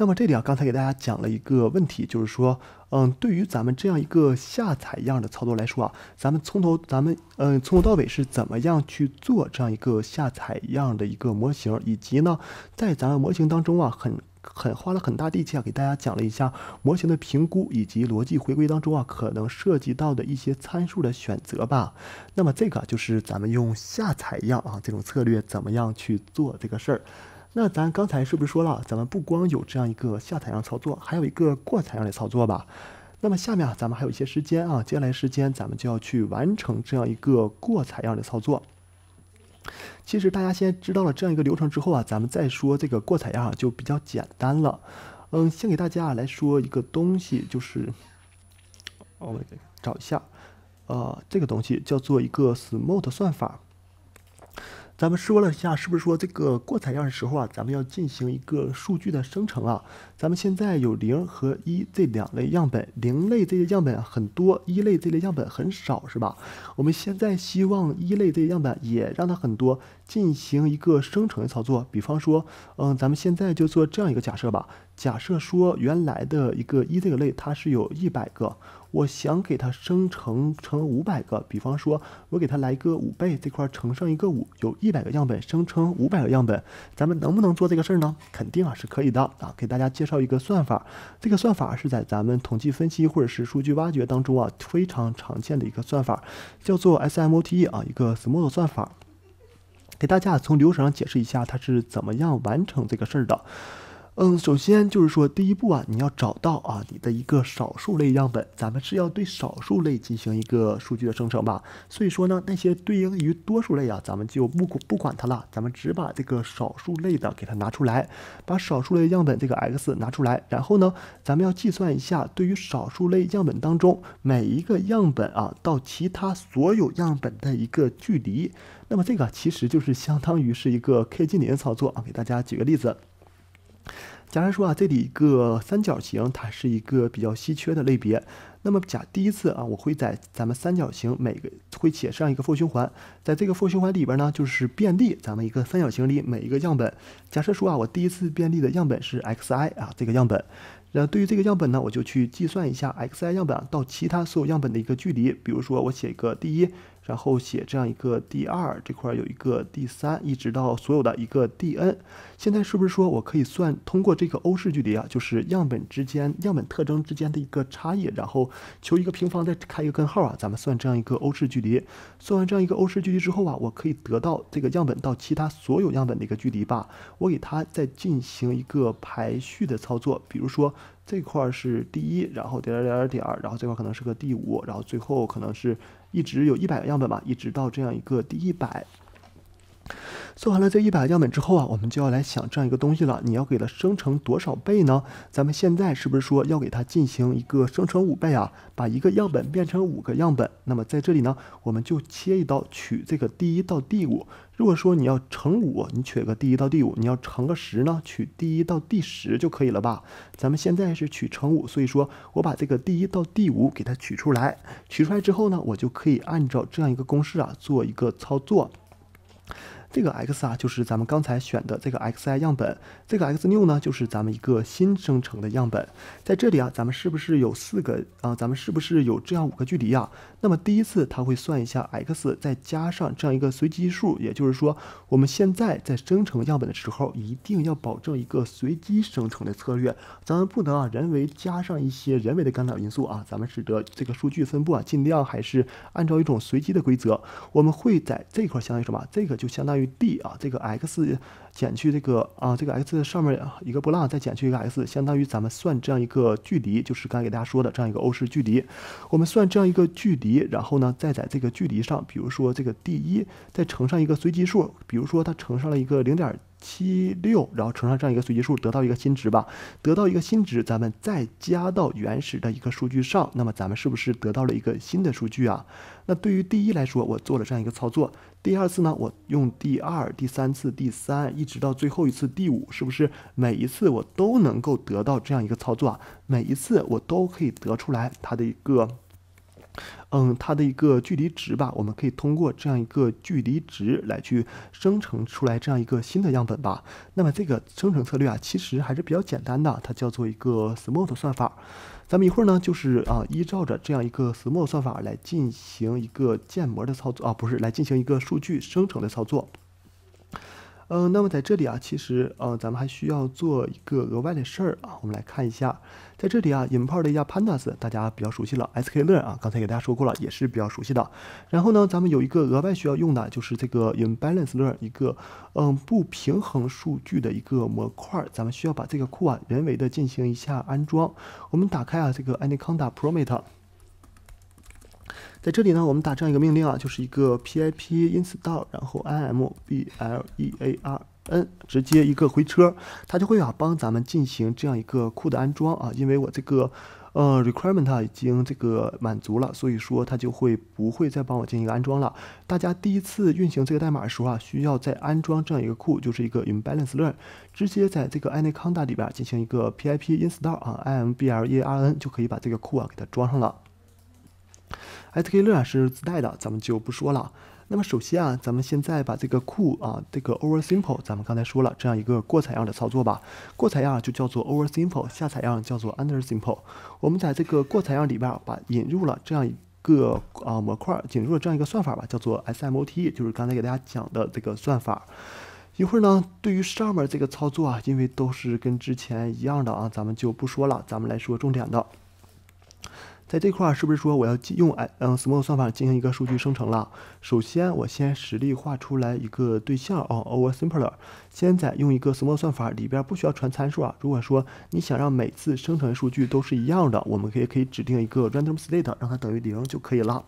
那么这里啊，刚才给大家讲了一个问题，就是说，嗯，对于咱们这样一个下采样的操作来说啊，咱们从头咱们嗯从头到尾是怎么样去做这样一个下采样的一个模型，以及呢，在咱们模型当中啊，很很花了很大力气啊，给大家讲了一下模型的评估以及逻辑回归当中啊，可能涉及到的一些参数的选择吧。那么这个就是咱们用下采样啊这种策略怎么样去做这个事儿。那咱刚才是不是说了，咱们不光有这样一个下采样操作，还有一个过采样的操作吧？那么下面啊，咱们还有一些时间啊，接下来时间咱们就要去完成这样一个过采样的操作。其实大家先知道了这样一个流程之后啊，咱们再说这个过采样就比较简单了。嗯，先给大家来说一个东西，就是我们找一下，呃，这个东西叫做一个 smooth 算法。咱们说了一下，是不是说这个过采样的时候啊，咱们要进行一个数据的生成啊？咱们现在有零和一这两类样本，零类这些样本很多，一类这类样本很少，是吧？我们现在希望一类这些样本也让它很多，进行一个生成的操作。比方说，嗯，咱们现在就做这样一个假设吧。假设说原来的一个一这个类它是有一百个。我想给它生成成五百个，比方说，我给它来个五倍，这块乘上一个五，有一百个样本生成五百个样本，咱们能不能做这个事儿呢？肯定啊是可以的啊！给大家介绍一个算法，这个算法是在咱们统计分析或者是数据挖掘当中啊非常常见的一个算法，叫做 SMOTE 啊，一个 SMOTE 算法。给大家从流程上解释一下它是怎么样完成这个事儿的。嗯，首先就是说，第一步啊，你要找到啊你的一个少数类样本，咱们是要对少数类进行一个数据的生成吧。所以说呢，那些对应于多数类啊，咱们就不不管它了，咱们只把这个少数类的给它拿出来，把少数类样本这个 x 拿出来，然后呢，咱们要计算一下对于少数类样本当中每一个样本啊到其他所有样本的一个距离。那么这个其实就是相当于是一个 k 近邻操作啊。给大家举个例子。假如说啊，这里一个三角形，它是一个比较稀缺的类别。那么假第一次啊，我会在咱们三角形每个会写上一个 for 循环，在这个 for 循环里边呢，就是便利咱们一个三角形里每一个样本。假设说啊，我第一次便利的样本是 xi 啊这个样本，那对于这个样本呢，我就去计算一下 xi 样本到其他所有样本的一个距离。比如说我写一个第一。然后写这样一个第二这块有一个第三，一直到所有的一个 d n。现在是不是说我可以算通过这个欧式距离啊，就是样本之间、样本特征之间的一个差异，然后求一个平方，再开一个根号啊，咱们算这样一个欧式距离。算完这样一个欧式距离之后啊，我可以得到这个样本到其他所有样本的一个距离吧。我给它再进行一个排序的操作，比如说这块是第一，然后点点点点，然后这块可能是个第五，然后最后可能是。一直有一百个样本吧，一直到这样一个第一百。做完了这一百个样本之后啊，我们就要来想这样一个东西了。你要给它生成多少倍呢？咱们现在是不是说要给它进行一个生成五倍啊？把一个样本变成五个样本。那么在这里呢，我们就切一刀取这个第一到第五。如果说你要乘五，你取个第一到第五；你要乘个十呢，取第一到第十就可以了吧？咱们现在是取乘五，所以说我把这个第一到第五给它取出来。取出来之后呢，我就可以按照这样一个公式啊做一个操作。这个 x 啊，就是咱们刚才选的这个 xi 样本，这个 x new 呢，就是咱们一个新生成的样本。在这里啊，咱们是不是有四个啊？咱们是不是有这样五个距离啊？那么第一次它会算一下 x，再加上这样一个随机数，也就是说，我们现在在生成样本的时候，一定要保证一个随机生成的策略，咱们不能啊人为加上一些人为的干扰因素啊，咱们使得这个数据分布啊尽量还是按照一种随机的规则。我们会在这块相当于什么？这个就相当于。于 d 啊，这个 x 减去这个啊，这个 x 上面一个波浪，再减去一个 x，相当于咱们算这样一个距离，就是刚才给大家说的这样一个欧式距离。我们算这样一个距离，然后呢，再在这个距离上，比如说这个 d 一，再乘上一个随机数，比如说它乘上了一个零点。七六，然后乘上这样一个随机数，得到一个新值吧。得到一个新值，咱们再加到原始的一个数据上，那么咱们是不是得到了一个新的数据啊？那对于第一来说，我做了这样一个操作。第二次呢，我用第二、第三次、第三，一直到最后一次第五，是不是每一次我都能够得到这样一个操作啊？每一次我都可以得出来它的一个。嗯，它的一个距离值吧，我们可以通过这样一个距离值来去生成出来这样一个新的样本吧。那么这个生成策略啊，其实还是比较简单的，它叫做一个 SMOT 算法。咱们一会儿呢，就是啊，依照着这样一个 SMOT 算法来进行一个建模的操作啊，不是来进行一个数据生成的操作。嗯，那么在这里啊，其实呃，咱们还需要做一个额外的事儿啊。我们来看一下，在这里啊，import 一下 pandas，大家比较熟悉了，sklearn 啊，刚才给大家说过了，也是比较熟悉的。然后呢，咱们有一个额外需要用的，就是这个 imbalance learn 一个嗯不平衡数据的一个模块，咱们需要把这个库啊人为的进行一下安装。我们打开啊这个 Anaconda Prompt。在这里呢，我们打这样一个命令啊，就是一个 pip install，然后 imblearn，直接一个回车，它就会啊帮咱们进行这样一个库的安装啊。因为我这个呃 requirement 已经这个满足了，所以说它就会不会再帮我进行一个安装了。大家第一次运行这个代码的时候啊，需要再安装这样一个库，就是一个 imbalance learn，直接在这个 anaconda 里边进行一个 pip install 啊，imblearn 就可以把这个库啊给它装上了。S K 乐啊是自带的，咱们就不说了。那么首先啊，咱们现在把这个库啊，这个 oversimple，咱们刚才说了这样一个过采样的操作吧。过采样就叫做 oversimple，下采样叫做 undersimple。我们在这个过采样里边把引入了这样一个啊模块，引入了这样一个算法吧，叫做 SMOT，就是刚才给大家讲的这个算法。一会儿呢，对于上面这个操作啊，因为都是跟之前一样的啊，咱们就不说了，咱们来说重点的。在这块儿是不是说我要用哎嗯 small 算法进行一个数据生成了？首先我先实例画出来一个对象哦，oversimple。现在用一个 small 算法里边不需要传参数啊。如果说你想让每次生成数据都是一样的，我们可以可以指定一个 random state，让它等于零就可以了。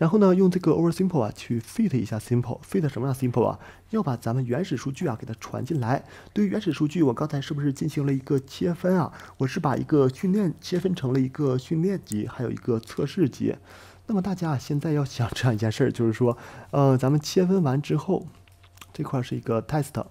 然后呢，用这个 oversimple 啊，去 fit 一下 simple，fit 什么样 simple 啊？要把咱们原始数据啊给它传进来。对于原始数据，我刚才是不是进行了一个切分啊？我是把一个训练切分成了一个训练集，还有一个测试集。那么大家现在要想这样一件事儿，就是说，呃，咱们切分完之后，这块是一个 test，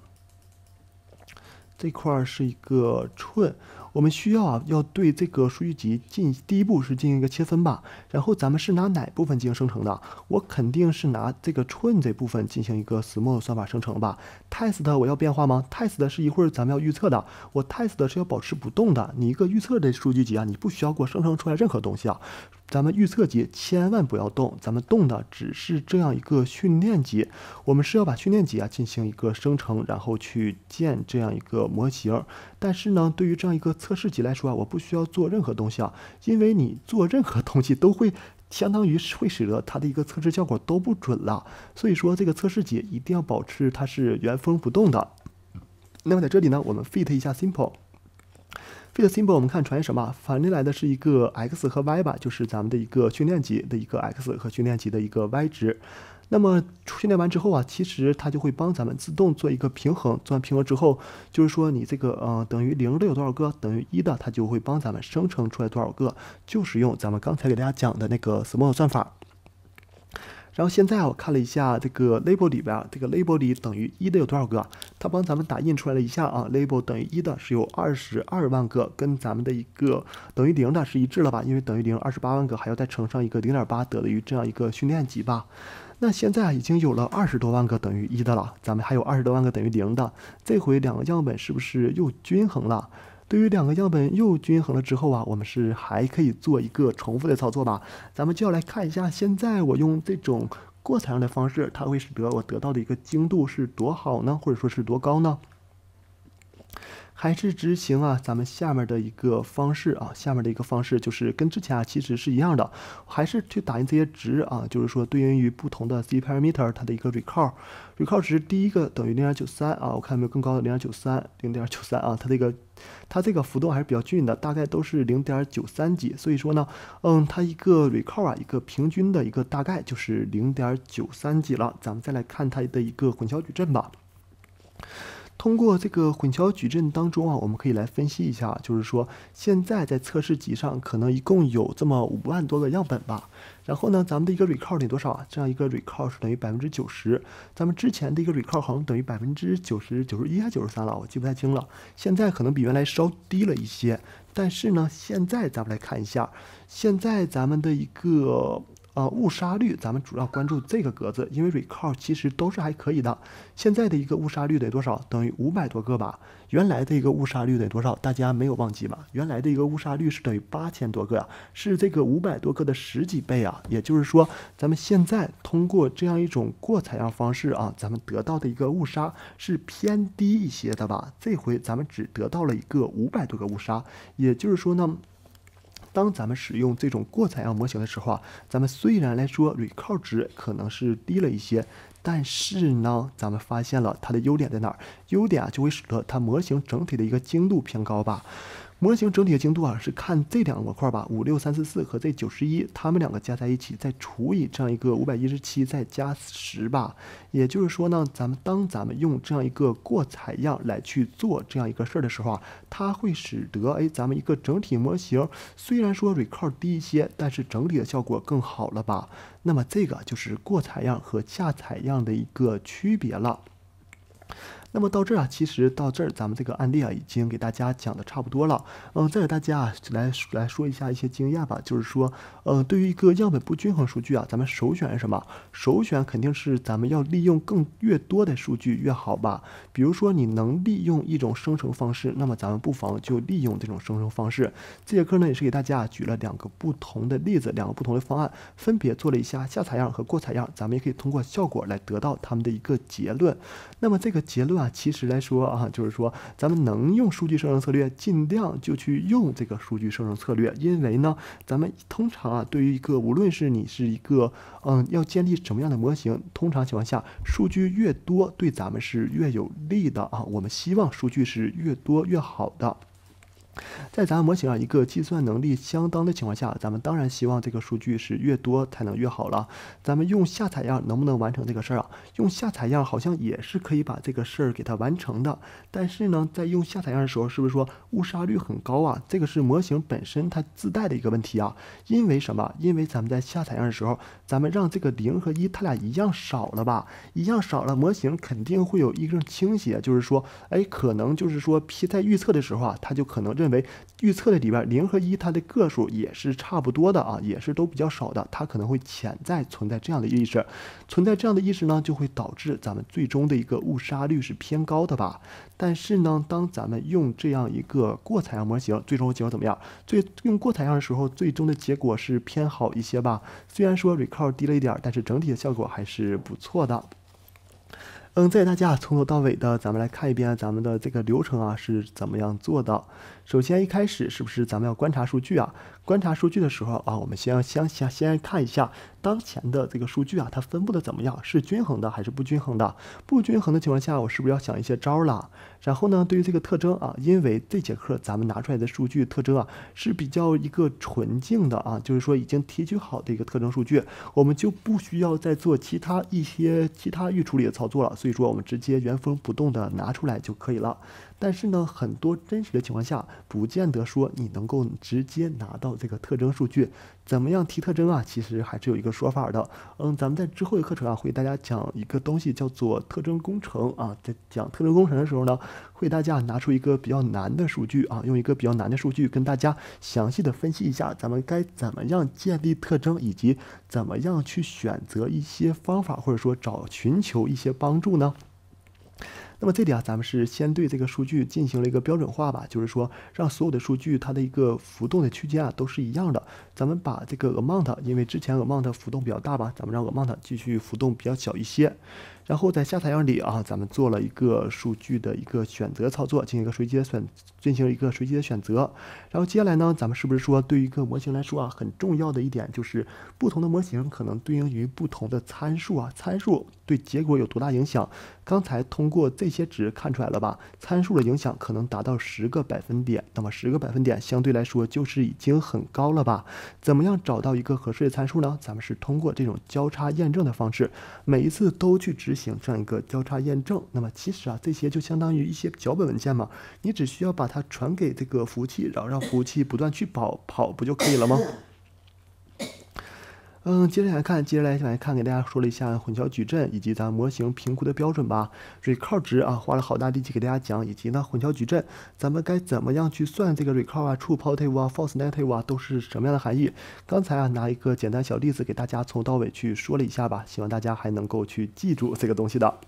这块是一个 true。我们需要啊，要对这个数据集进第一步是进行一个切分吧。然后咱们是拿哪部分进行生成的？我肯定是拿这个 train 这部分进行一个 small 算法生成吧。test 我要变化吗？test 是一会儿咱们要预测的，我 test 是要保持不动的。你一个预测的数据集啊，你不需要给我生成出来任何东西啊。咱们预测集千万不要动，咱们动的只是这样一个训练集。我们是要把训练集啊进行一个生成，然后去建这样一个模型。但是呢，对于这样一个测试集来说啊，我不需要做任何东西啊，因为你做任何东西都会相当于会使得它的一个测试效果都不准了。所以说，这个测试集一定要保持它是原封不动的。那么在这里呢，我们 fit 一下 simple。Fit simple 我们看传什么？反进来的是一个 x 和 y 吧，就是咱们的一个训练集的一个 x 和训练集的一个 y 值。那么训练完之后啊，其实它就会帮咱们自动做一个平衡。做完平衡之后，就是说你这个呃等于零的有多少个，等于一的，它就会帮咱们生成出来多少个，就是用咱们刚才给大家讲的那个 small 算法。然后现在我看了一下这个 label 里边啊，这个 label 里等于一的有多少个？它帮咱们打印出来了一下啊，label 等于一的是有二十二万个，跟咱们的一个等于零的是一致了吧？因为等于零二十八万个，还要再乘上一个零点八，得于这样一个训练集吧。那现在已经有了二十多万个等于一的了，咱们还有二十多万个等于零的，这回两个样本是不是又均衡了？对于两个样本又均衡了之后啊，我们是还可以做一个重复的操作吧？咱们就要来看一下，现在我用这种过采样的方式，它会使得我得到的一个精度是多好呢？或者说是多高呢？还是执行啊，咱们下面的一个方式啊，下面的一个方式就是跟之前啊其实是一样的，还是去打印这些值啊，就是说对应于不同的 c parameter 它的一个 recall，recall 值第一个等于零点九三啊，我看有没有更高的零点九三，零点九三啊，它这个它这个浮动还是比较均匀的，大概都是零点九三几，所以说呢，嗯，它一个 recall 啊，一个平均的一个大概就是零点九三几了，咱们再来看它的一个混淆矩阵吧。通过这个混淆矩阵当中啊，我们可以来分析一下，就是说现在在测试集上可能一共有这么五万多个样本吧。然后呢，咱们的一个 recall 等于多少啊？这样一个 recall 是等于百分之九十。咱们之前的一个 recall 好像等于百分之九十九十一还九十三了，我记不太清了。现在可能比原来稍低了一些。但是呢，现在咱们来看一下，现在咱们的一个。呃，误杀率，咱们主要关注这个格子，因为 recall 其实都是还可以的。现在的一个误杀率等于多少？等于五百多个吧。原来的一个误杀率等于多少？大家没有忘记吧？原来的一个误杀率是等于八千多个呀，是这个五百多个的十几倍啊。也就是说，咱们现在通过这样一种过采样方式啊，咱们得到的一个误杀是偏低一些的吧？这回咱们只得到了一个五百多个误杀，也就是说呢。当咱们使用这种过采样模型的时候啊，咱们虽然来说 recall 值可能是低了一些，但是呢，咱们发现了它的优点在哪儿？优点啊，就会使得它模型整体的一个精度偏高吧。模型整体的精度啊，是看这两个模块吧，五六三四四和这九十一，它们两个加在一起，再除以这样一个五百一十七，再加十吧。也就是说呢，咱们当咱们用这样一个过采样来去做这样一个事儿的时候啊，它会使得哎，咱们一个整体模型虽然说 recall 低一些，但是整体的效果更好了吧？那么这个就是过采样和下采样的一个区别了。那么到这儿啊，其实到这儿咱们这个案例啊，已经给大家讲的差不多了。嗯，再给大家啊来来说一下一些经验吧。就是说，呃，对于一个样本不均衡数据啊，咱们首选是什么？首选肯定是咱们要利用更越多的数据越好吧。比如说你能利用一种生成方式，那么咱们不妨就利用这种生成方式。这节课呢也是给大家举了两个不同的例子，两个不同的方案，分别做了一下下采样和过采样，咱们也可以通过效果来得到他们的一个结论。那么这个结论。啊，其实来说啊，就是说，咱们能用数据生成策略，尽量就去用这个数据生成策略，因为呢，咱们通常啊，对于一个无论是你是一个嗯，要建立什么样的模型，通常情况下，数据越多，对咱们是越有利的啊。我们希望数据是越多越好的。在咱们模型啊一个计算能力相当的情况下，咱们当然希望这个数据是越多才能越好了。咱们用下采样能不能完成这个事儿啊？用下采样好像也是可以把这个事儿给它完成的。但是呢，在用下采样的时候，是不是说误杀率很高啊？这个是模型本身它自带的一个问题啊。因为什么？因为咱们在下采样的时候，咱们让这个零和一它俩一样少了吧？一样少了，模型肯定会有一个倾斜，就是说，哎，可能就是说 P 在预测的时候啊，它就可能认为预测的里边零和一它的个数也是差不多的啊，也是都比较少的，它可能会潜在存在这样的意识，存在这样的意识呢，就会导致咱们最终的一个误杀率是偏高的吧。但是呢，当咱们用这样一个过采样模型，最终结果怎么样？最用过采样的时候，最终的结果是偏好一些吧。虽然说 recall 低了一点，但是整体的效果还是不错的。嗯，再给大家从头到尾的，咱们来看一遍咱们的这个流程啊是怎么样做的。首先一开始是不是咱们要观察数据啊？观察数据的时候啊，我们先要先先先看一下当前的这个数据啊，它分布的怎么样？是均衡的还是不均衡的？不均衡的情况下，我是不是要想一些招了？然后呢，对于这个特征啊，因为这节课咱们拿出来的数据特征啊是比较一个纯净的啊，就是说已经提取好的一个特征数据，我们就不需要再做其他一些其他预处理的操作了。所以说，我们直接原封不动的拿出来就可以了。但是呢，很多真实的情况下，不见得说你能够直接拿到这个特征数据。怎么样提特征啊？其实还是有一个说法的。嗯，咱们在之后的课程啊，会给大家讲一个东西，叫做特征工程啊。在讲特征工程的时候呢，会大家拿出一个比较难的数据啊，用一个比较难的数据跟大家详细的分析一下，咱们该怎么样建立特征，以及怎么样去选择一些方法，或者说找寻求一些帮助呢？那么这里啊，咱们是先对这个数据进行了一个标准化吧，就是说让所有的数据它的一个浮动的区间啊都是一样的。咱们把这个 amount，因为之前 amount 浮动比较大吧，咱们让 amount 继续浮动比较小一些。然后在下采样里啊，咱们做了一个数据的一个选择操作，进行一个随机的选，进行一个随机的选择。然后接下来呢，咱们是不是说对于一个模型来说啊，很重要的一点就是不同的模型可能对应于不同的参数啊，参数对结果有多大影响？刚才通过这些值看出来了吧？参数的影响可能达到十个百分点，那么十个百分点相对来说就是已经很高了吧？怎么样找到一个合适的参数呢？咱们是通过这种交叉验证的方式，每一次都去执。行这样一个交叉验证。那么其实啊，这些就相当于一些脚本文件嘛，你只需要把它传给这个服务器，然后让服务器不断去跑跑，不就可以了吗？嗯，接着来看，接着来来看，给大家说了一下混淆矩阵以及咱模型评估的标准吧。recall 值啊，花了好大力气给大家讲，以及呢混淆矩阵，咱们该怎么样去算这个 recall 啊，true positive 啊，false negative 啊，都是什么样的含义？刚才啊拿一个简单小例子给大家从头到尾去说了一下吧，希望大家还能够去记住这个东西的。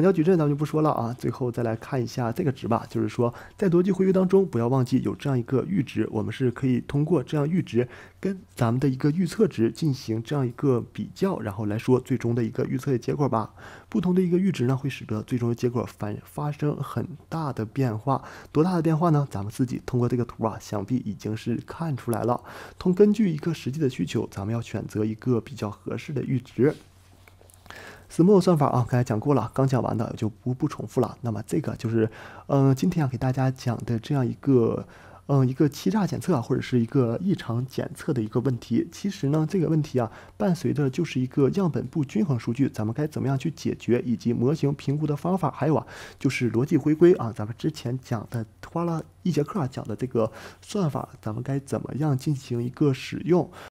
混淆矩阵咱们就不说了啊，最后再来看一下这个值吧，就是说在逻辑回归当中，不要忘记有这样一个阈值，我们是可以通过这样阈值跟咱们的一个预测值进行这样一个比较，然后来说最终的一个预测的结果吧。不同的一个阈值呢，会使得最终的结果反发生很大的变化。多大的变化呢？咱们自己通过这个图啊，想必已经是看出来了。同根据一个实际的需求，咱们要选择一个比较合适的阈值。Small 算法啊，刚才讲过了，刚讲完的就不不重复了。那么这个就是，嗯，今天啊给大家讲的这样一个，嗯，一个欺诈检测啊，或者是一个异常检测的一个问题。其实呢，这个问题啊，伴随的就是一个样本不均衡数据，咱们该怎么样去解决，以及模型评估的方法，还有啊，就是逻辑回归啊，咱们之前讲的花了一节课啊讲的这个算法，咱们该怎么样进行一个使用。